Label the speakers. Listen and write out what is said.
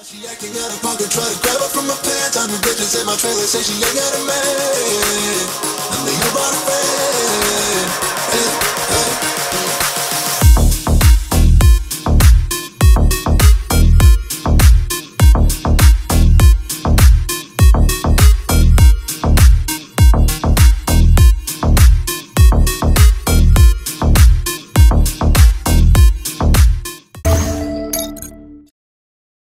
Speaker 1: She acting out of pocket, try to grab her from my pants. I'm the bitches in my trailer, say she ain't got a man.